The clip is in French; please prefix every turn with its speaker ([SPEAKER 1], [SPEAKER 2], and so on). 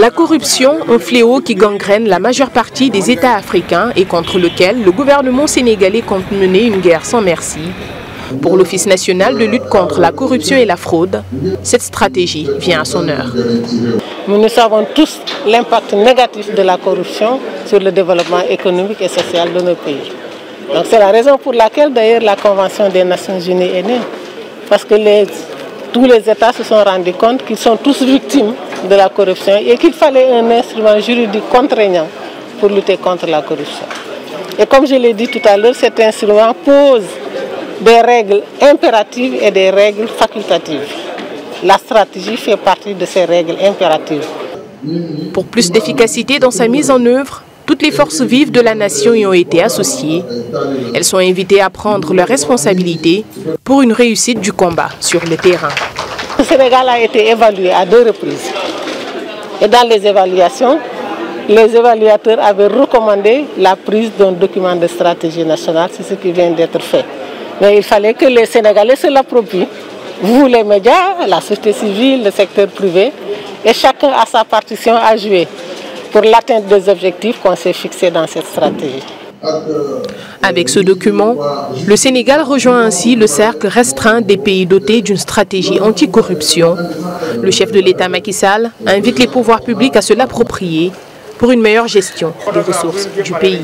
[SPEAKER 1] La corruption, un fléau qui gangrène la majeure partie des États africains et contre lequel le gouvernement sénégalais compte mener une guerre sans merci. Pour l'Office national de lutte contre la corruption et la fraude, cette stratégie vient à son heure.
[SPEAKER 2] Nous savons tous l'impact négatif de la corruption sur le développement économique et social de nos pays. c'est la raison pour laquelle d'ailleurs la Convention des Nations Unies est née. Parce que tous les États se sont rendus compte qu'ils sont tous victimes de la corruption et qu'il fallait un instrument juridique contraignant pour lutter contre la corruption. Et comme je l'ai dit tout à l'heure, cet instrument pose des règles impératives et des règles facultatives. La stratégie fait partie de ces règles impératives.
[SPEAKER 1] Pour plus d'efficacité dans sa mise en œuvre, toutes les forces vives de la nation y ont été associées. Elles sont invitées à prendre leurs responsabilités pour une réussite du combat sur le terrain.
[SPEAKER 2] Le Sénégal a été évalué à deux reprises. Et dans les évaluations, les évaluateurs avaient recommandé la prise d'un document de stratégie nationale, c'est ce qui vient d'être fait. Mais il fallait que les Sénégalais se l'approprient. Vous, les médias, la société civile, le secteur privé, et chacun a sa partition à jouer pour l'atteinte des objectifs qu'on s'est fixés dans cette stratégie.
[SPEAKER 1] Avec ce document, le Sénégal rejoint ainsi le cercle restreint des pays dotés d'une stratégie anticorruption. Le chef de l'État Macky Sall invite les pouvoirs publics à se l'approprier pour une meilleure gestion des ressources du pays.